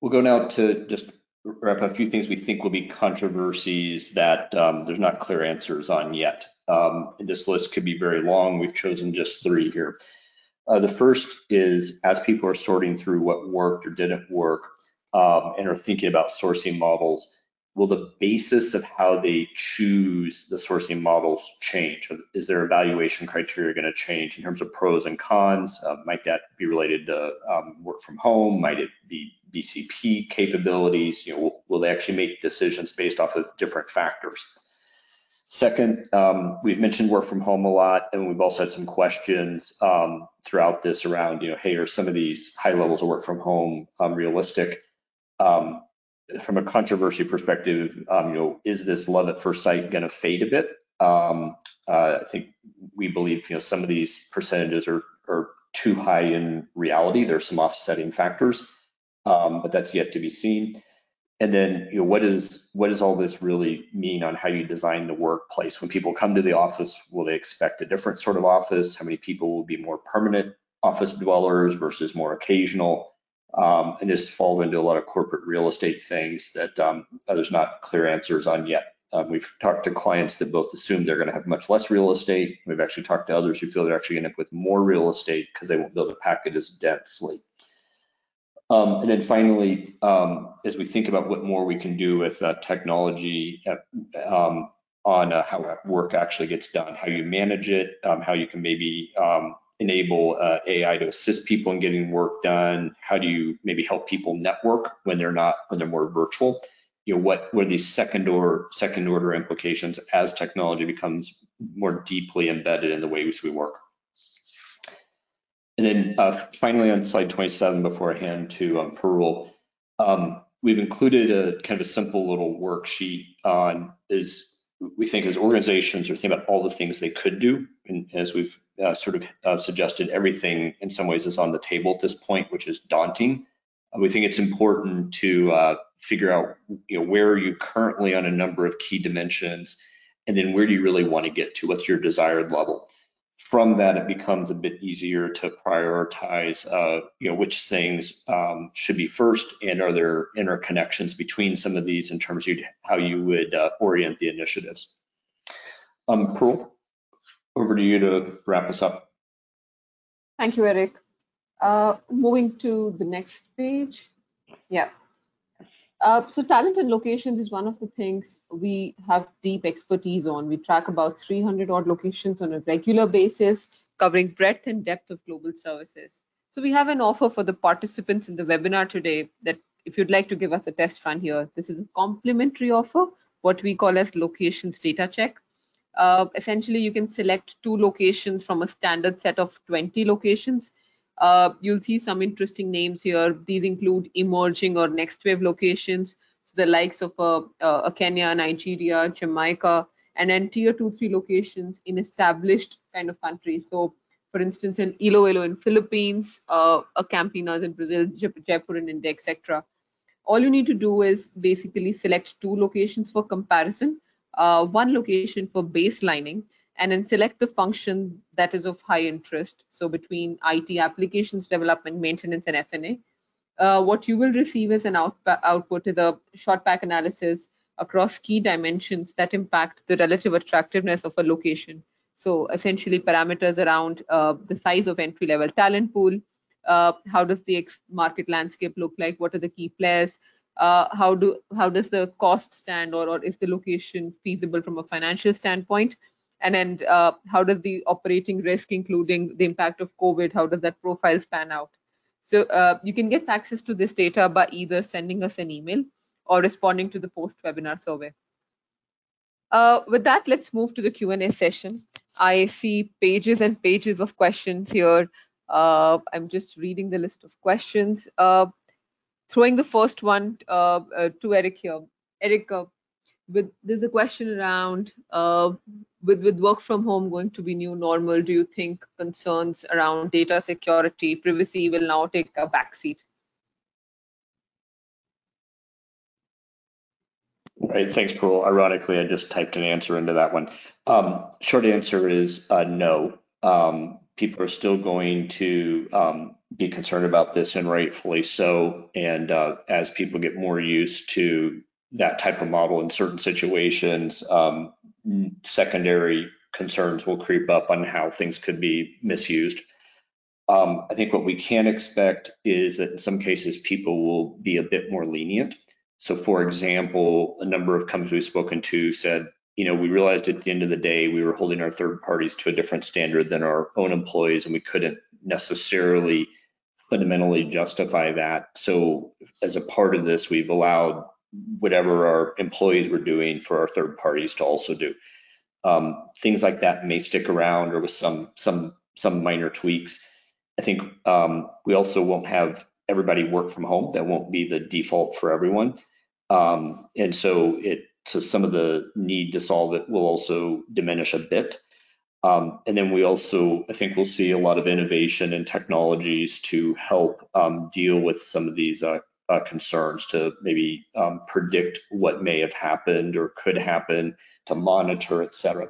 we'll go now to just wrap up a few things we think will be controversies that um, there's not clear answers on yet. Um, this list could be very long. We've chosen just three here. Uh, the first is as people are sorting through what worked or didn't work um, and are thinking about sourcing models, will the basis of how they choose the sourcing models change? Is their evaluation criteria going to change in terms of pros and cons? Uh, might that be related to um, work from home? Might it be BCP capabilities? You know, will, will they actually make decisions based off of different factors? Second, um, we've mentioned work from home a lot, and we've also had some questions um, throughout this around, you know, hey, are some of these high levels of work from home um, realistic? Um, from a controversy perspective, um, you know, is this love at first sight going to fade a bit? Um, uh, I think we believe, you know, some of these percentages are, are too high in reality. There's some offsetting factors, but that's yet to be seen and then you know what is what does all this really mean on how you design the workplace? When people come to the office will they expect a different sort of office? How many people will be more permanent office dwellers versus more occasional? Um, and this falls into a lot of corporate real estate things that um, there's not clear answers on yet. Um, we've talked to clients that both assume they're going to have much less real estate. We've actually talked to others who feel they're actually going to end up with more real estate because they won't be able to pack it as densely um, and then finally, um, as we think about what more we can do with uh, technology uh, um, on uh, how work actually gets done, how you manage it, um, how you can maybe um, enable uh, AI to assist people in getting work done, how do you maybe help people network when they're not when they're more virtual. You know what what are these second or second order implications as technology becomes more deeply embedded in the ways we work. And then uh, finally on slide 27, before I hand to um, Parul, um, we've included a kind of a simple little worksheet on is we think as organizations are thinking about all the things they could do, and as we've uh, sort of uh, suggested, everything in some ways is on the table at this point, which is daunting. We think it's important to uh, figure out, you know, where are you currently on a number of key dimensions, and then where do you really want to get to? What's your desired level? From that, it becomes a bit easier to prioritize, uh, you know, which things um, should be first, and are there interconnections between some of these in terms of how you would uh, orient the initiatives. Um, Parul, over to you to wrap us up. Thank you, Eric. Uh, moving to the next page. Yeah. Uh, so talent and locations is one of the things we have deep expertise on. We track about 300 odd locations on a regular basis, covering breadth and depth of global services. So we have an offer for the participants in the webinar today that if you'd like to give us a test run here, this is a complimentary offer, what we call as locations data check. Uh, essentially, you can select two locations from a standard set of 20 locations uh, you'll see some interesting names here. These include emerging or next wave locations, so the likes of uh, uh, Kenya, Nigeria, Jamaica, and then tier two, three locations in established kind of countries. So, for instance, in Iloilo in Philippines, uh, a Campinas in Brazil, Jaipur in India, etc. All you need to do is basically select two locations for comparison, uh, one location for baselining, and then select the function that is of high interest. So between IT applications development, maintenance, and FNA, uh, what you will receive as an out output is a short pack analysis across key dimensions that impact the relative attractiveness of a location. So essentially parameters around uh, the size of entry level talent pool, uh, how does the market landscape look like, what are the key players, uh, how do how does the cost stand or, or is the location feasible from a financial standpoint and then uh, how does the operating risk including the impact of covid how does that profile span out? So uh, you can get access to this data by either sending us an email or responding to the post webinar survey. Uh, with that let's move to the q&a session. I see pages and pages of questions here. Uh, i'm just reading the list of questions. Uh, throwing the first one uh, to Eric here. Eric, with there's a question around uh, with with work from home going to be new normal. Do you think concerns around data security, privacy will now take a backseat? Right, thanks, Parul. Ironically, I just typed an answer into that one. Um, short answer is uh, no. Um, people are still going to um, be concerned about this, and rightfully so. And uh, as people get more used to that type of model in certain situations, um, secondary concerns will creep up on how things could be misused. Um, I think what we can expect is that in some cases people will be a bit more lenient. So, for example, a number of companies we've spoken to said you know, we realized at the end of the day we were holding our third parties to a different standard than our own employees, and we couldn't necessarily fundamentally justify that. So, as a part of this, we've allowed whatever our employees were doing for our third parties to also do. Um, things like that may stick around, or with some some some minor tweaks. I think um, we also won't have everybody work from home. That won't be the default for everyone, um, and so it so some of the need to solve it will also diminish a bit. Um, and then we also, I think we'll see a lot of innovation and technologies to help um, deal with some of these uh, uh, concerns to maybe um, predict what may have happened or could happen, to monitor, et cetera.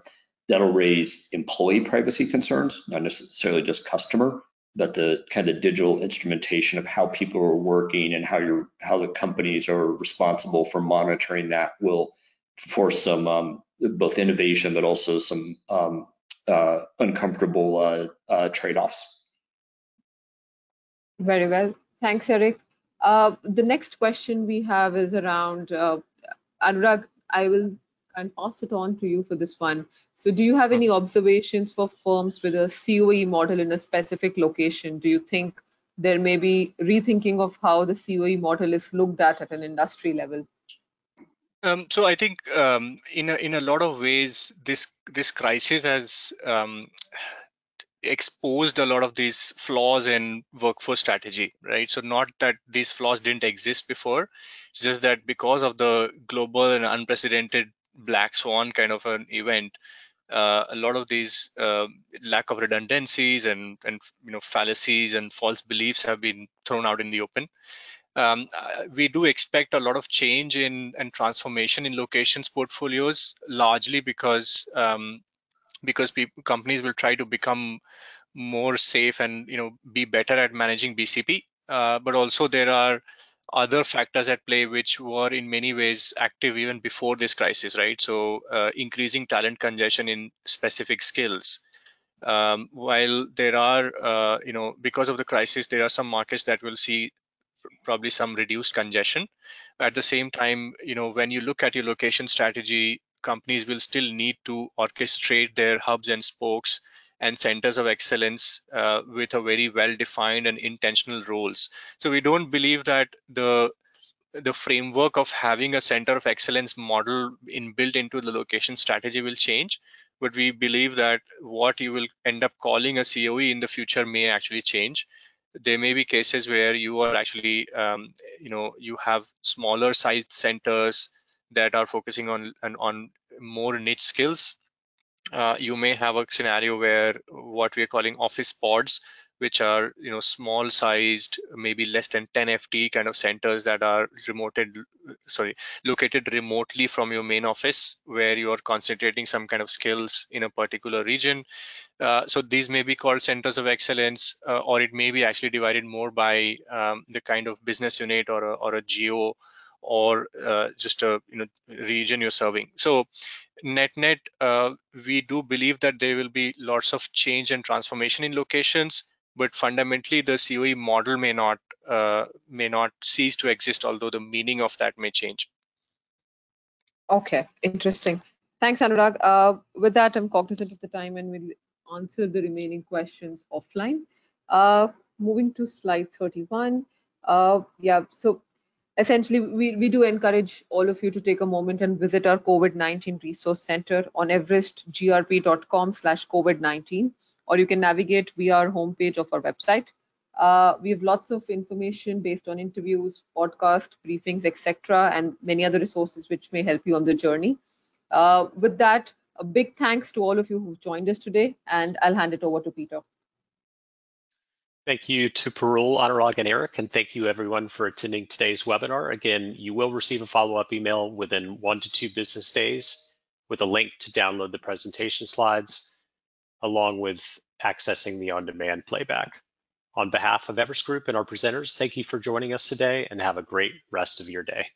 That'll raise employee privacy concerns, not necessarily just customer, but the kind of digital instrumentation of how people are working and how you're how the companies are responsible for monitoring that will force some um, both innovation, but also some um, uh, uncomfortable uh, uh, trade-offs. Very well. Thanks, Eric. Uh, the next question we have is around uh, Anurag. I will and pass it on to you for this one. So do you have any observations for firms with a COE model in a specific location? Do you think there may be rethinking of how the COE model is looked at at an industry level? Um, so I think um, in a, in a lot of ways, this this crisis has um, exposed a lot of these flaws in workforce strategy, right? So not that these flaws didn't exist before, it's just that because of the global and unprecedented black swan kind of an event, uh, a lot of these uh, lack of redundancies and and you know fallacies and false beliefs have been thrown out in the open um, uh, we do expect a lot of change in and transformation in locations portfolios, largely because um, because people, companies will try to become more safe and you know be better at managing BCP. Uh, but also there are other factors at play which were in many ways active even before this crisis, right? So uh, increasing talent congestion in specific skills. Um, while there are, uh, you know, because of the crisis, there are some markets that will see probably some reduced congestion. At the same time, you know, when you look at your location strategy, companies will still need to orchestrate their hubs and spokes and centers of excellence uh, with a very well defined and intentional roles. So we don't believe that the the framework of having a center of excellence model in built into the location strategy will change but we believe that what you will end up calling a coe in the future may actually change there may be cases where you are actually um, you know you have smaller sized centers that are focusing on on, more niche skills uh, you may have a scenario where what we're calling office pods which are you know small sized maybe less than 10 ft kind of centers that are remoted sorry located remotely from your main office where you are concentrating some kind of skills in a particular region. Uh, so these may be called centers of excellence uh, or it may be actually divided more by um, the kind of business unit or a, or a geo or uh, just a you know region you're serving. So net net, uh, we do believe that there will be lots of change and transformation in locations, but fundamentally the COE model may not uh, may not cease to exist, although the meaning of that may change. Okay, interesting. Thanks, Anurag. Uh, with that, I'm cognizant of the time and we'll answer the remaining questions offline. Uh, moving to slide 31. Uh, yeah, so essentially we, we do encourage all of you to take a moment and visit our COVID-19 resource center on everestgrp.com slash COVID-19, or you can navigate via our homepage of our website. Uh, we have lots of information based on interviews, podcast, briefings, etc., and many other resources which may help you on the journey. Uh, with that, a big thanks to all of you who've joined us today, and I'll hand it over to Peter. Thank you to Parul, Anurag, and Eric, and thank you everyone for attending today's webinar. Again, you will receive a follow-up email within one to two business days with a link to download the presentation slides, along with accessing the on-demand playback. On behalf of Everest Group and our presenters, thank you for joining us today and have a great rest of your day.